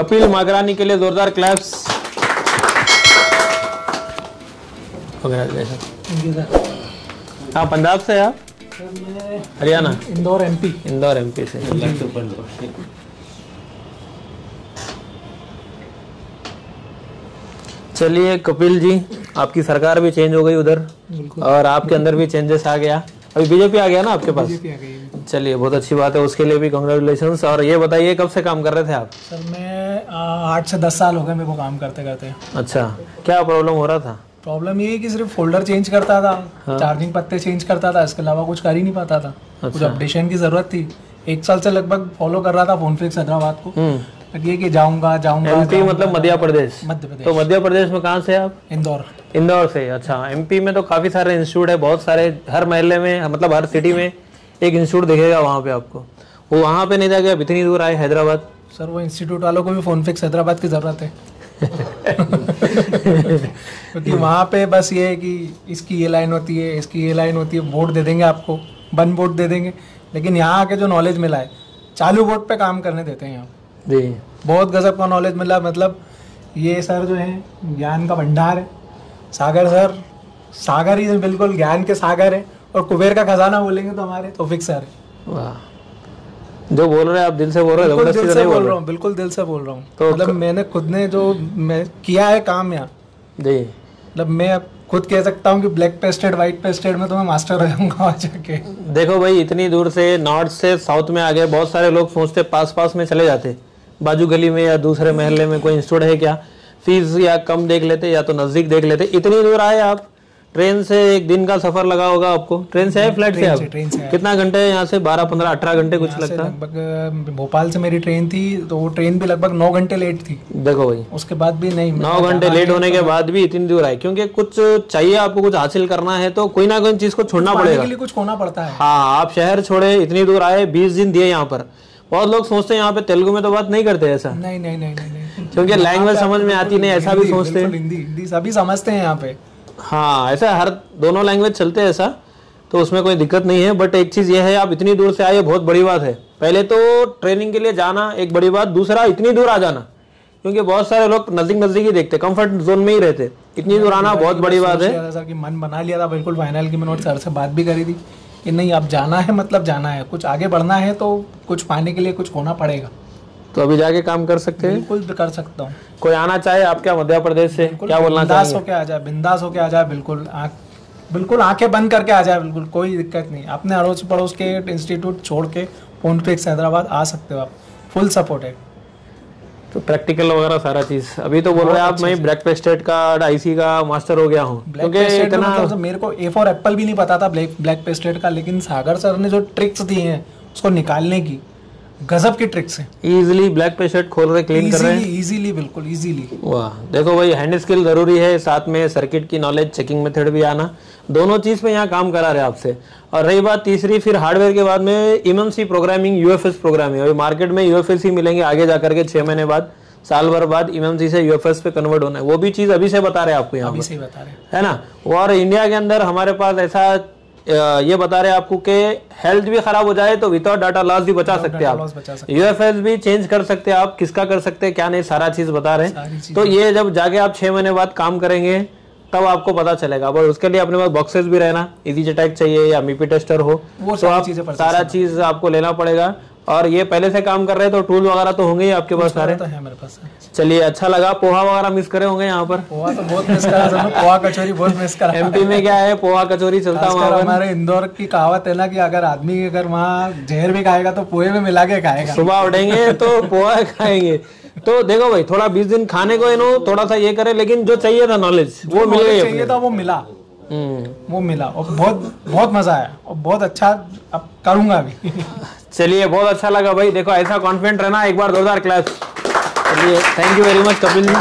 कपिल मागरानी के लिए जोरदार क्लैप्स कांग्रेचुलेशन हाँ पंजाब से आप? हरियाणा? इंदौर एमपी इंदौर एमपी से। चलिए कपिल जी आपकी सरकार भी चेंज हो गई उधर और आपके अंदर भी चेंजेस आ गया। अभी बीजेपी आ गया ना आपके पास? चलिए बहुत अच्छी बात है उसके लिए भी कॉन्ग्रेचुलेशन और ये बताइए कब से काम कर रहे थे आप? सर मैं आठ से दस साल हो गए मेरे को काम करते करते अच्छा क्या प्रॉब्लम हो रहा था? प्रॉब्लम ये है कि सिर्फ़ फोल्डर चेंज करता था हाँ। चार्जिंग पत्ते चेंज करता था इसके अलावा कुछ कर ही नहीं पाता था। अच्छा। कुछ अपडेशन की ज़रूरत थी। एक साल से लगभग फॉलो कर रहा था फ़ोन फिक्स हैदराबाद को। ये कि जाऊँगा जाऊँगा एमपी मतलब मध्य प्रदेश। मध्य प्रदेश। तो मध्य प्रदेश में कहाँ से आप? इंदौर। इंदौर से अच्छा। एमपी में तो काफ़ी सारे इंस्टीट्यूट है बहुत सारे हर महल्ले में मतलब हर सिटी में एक इंस्टीट्यूट दिखेगा वहाँ पे आपको। वो वहाँ पे नहीं जाके आप इतनी दूर आए हैदराबाद? सर वो इंस्टीट्यूट वालों को भी फ़ोन फिक्स हैदराबाद की ज़रूरत है। क्योंकि वहाँ पे बस ये है कि इसकी ये लाइन होती है इसकी ये लाइन होती है बोर्ड दे देंगे आपको वन बोर्ड दे देंगे। लेकिन यहाँ आके जो नॉलेज मिला है चालू बोर्ड पे काम करने देते हैं यहाँ। जी। बहुत गजब का नॉलेज मिला मतलब ये सर जो है ज्ञान का भंडार है। सागर सर सागर ही बिल्कुल ज्ञान के सागर है और कुबेर का खजाना बोलेंगे तो हमारे तो सर है। वाह। जो बोल रहे हैं आप दिल से बोल रहे हैं बिल्कुल दिल से से बोल रहा हूँ। बिल्कुल दिल से बोल रहा हूँ। तो मतलब मैंने खुद ने जो मैं किया है काम यहाँ जी। मतलब मैं खुद कह सकता हूँ कि ब्लैक पेस्टेड व्हाइट पेस्टेड में तो मैं मास्टर हो जाऊँगा जाके। देखो भाई इतनी दूर से नॉर्थ से साउथ में आ गए बहुत सारे लोग सोचते पास पास में चले जाते। बाजू गली में या दूसरे महल्ले में कोई इंस्टीट्यूट है क्या? फ़ीस या कम देख लेते या तो नज़दीक देख लेते। इतनी दूर आए आप? ट्रेन से एक दिन का सफ़र लगा होगा आपको? ट्रेन से है फ़्लाइट से से ट्रेन से कितना घंटे है यहाँ से? बारह पंद्रह अठारह घंटे कुछ लगता? है भोपाल से मेरी ट्रेन थी तो वो ट्रेन भी लगभग नौ घंटे लेट थी। देखो भाई। उसके बाद भी नहीं नौ घंटे लेट होने के बाद भी इतनी दूर आए क्योंकि कुछ चाहिए आपको कुछ हासिल करना है तो कोई ना कोई चीज़ को छोड़ना पड़ेगा। कुछ होना पड़ता है। हाँ आप शहर छोड़े इतनी दूर आए बीस दिन दिए यहाँ पर। बहुत लोग सोचते हैं यहाँ पे तेलुगु में तो बात नहीं करते ऐसा। नहीं नहीं नहीं क्योंकि लैंग्वेज समझ में आती नहीं ऐसा भी सोचते हैं। हिंदी हिंदी सभी समझते हैं यहाँ पे। हाँ ऐसा हर दोनों लैंग्वेज चलते हैं ऐसा तो उसमें कोई दिक्कत नहीं है बट एक चीज़ यह है आप इतनी दूर से आए बहुत बड़ी बात है। पहले तो ट्रेनिंग के लिए जाना एक बड़ी बात दूसरा इतनी दूर आ जाना क्योंकि बहुत सारे लोग नज़दीक नज़दीक ही देखते कंफर्ट जोन में ही रहते इतनी दूर आना बहुत बड़ी बात है। सर कि मन बना लिया था बिल्कुल फाइनल की मैंने सर से बात भी करी थी कि नहीं अब जाना है मतलब जाना है कुछ आगे बढ़ना है तो कुछ पाने के लिए कुछ होना पड़ेगा। तो अभी जाके काम कर सकते हैं? बिल्कुल कर सकता हूँ। कोई आना चाहे आप क्या मध्य प्रदेश से? क्या बोलना बिंदास होके आ जाए बिंदास होके आ जाए बिल्कुल आँख बिल्कुल आँखें बंद करके आ जाए बिल्कुल कोई दिक्कत नहीं। अपने अड़ोस पड़ोस के इंस्टीट्यूट छोड़ के फ़ोन फिक्स हैदराबाद आ सकते हो आप। फुल सपोर्ट है। तो प्रैक्टिकल वगैरह सारा चीज़। अभी तो बोल रहे हैं आप मैं ब्लैक पेस्टेड का आईसी का मास्टर हो गया हूँ। क्योंकि इतना मतलब मेरे को ए फॉर एप्पल भी नहीं पता था ब्लैक ब्लैक पेस्टेड का लेकिन सागर सर ने जो ट्रिक्स दी हैं उसको निकालने की। गजब की ट्रिक्स हैं। इजीली ब्लैक पेस्टेड खोल रहे क्लीन कर रहे हैं। इजीली बिल्कुल इजीली वाह देखो भाई हैंड स्किल ज़रूरी है साथ में सर्किट की नॉलेज चेकिंग मेथड भी आना। दोनों चीज़ पे यहाँ काम करा रहे आपसे। और रही बात तीसरी फिर हार्डवेयर के बाद में इमनसी प्रोग्रामिंग यूएफएस प्रोग्रामिंग अभी मार्केट में यूएफएस ही मिलेंगे आगे जाकर के छह महीने बाद। साल भर बाद इमनसी से यूएफएस पे कन्वर्ट होना है। वो भी चीज़ अभी से बता रहे हैं आपको यहाँ अभी से बता रहे हैं। है ना? और इंडिया के अंदर हमारे पास ऐसा ये बता रहे हैं आपको कि हेल्थ भी खराब हो जाए तो विदाउट डाटा लॉस भी बचा सकते हैं आप। यूएफएस भी चेंज कर सकते हैं आप किसका कर सकते हैं क्या नहीं सारा चीज़ बता रहे हैं। तो ये जब जाके आप छह महीने बाद काम करेंगे तब आपको पता चलेगा। बट उसके लिए अपने पास बॉक्सेस भी रहना इजी चटैक चाहिए या मीपी टेस्टर हो वो तो आप चीज़ें सारा चीज़ आपको लेना पड़ेगा। और ये पहले से काम कर रहे हैं तो टूल वगैरह तो होंगे ही आपके पास सारे। तो है मेरे पास। चलिए अच्छा लगा पोहा वगैरह मिस करे होंगे यहाँ पर। पोहा तो बहुत मिस करा पोहा कचौरी बहुत मिस करा। एमपी में क्या है पोहा कचौरी चलता है हमारे इंदौर की कहावत है ना कि अगर आदमी अगर वहाँ जहर भी खाएगा तो पोहे में मिला के खाएगा। सुबह उठेंगे तो पोहा खाएँगे। तो देखो भाई थोड़ा बीस दिन खाने को इन्हों थोड़ा सा ये करे लेकिन जो चाहिए था नॉलेज वो मिल गई चाहिए था वो मिला। हम्म। वो मिला और बहुत बहुत मज़ा आया और बहुत अच्छा अब करूँगा अभी चलिए, बहुत अच्छा लगा भाई। देखो, ऐसा कॉन्फिडेंट रहना, एक बार जोरदार क्लास चलिए thank you very much Kapil ji.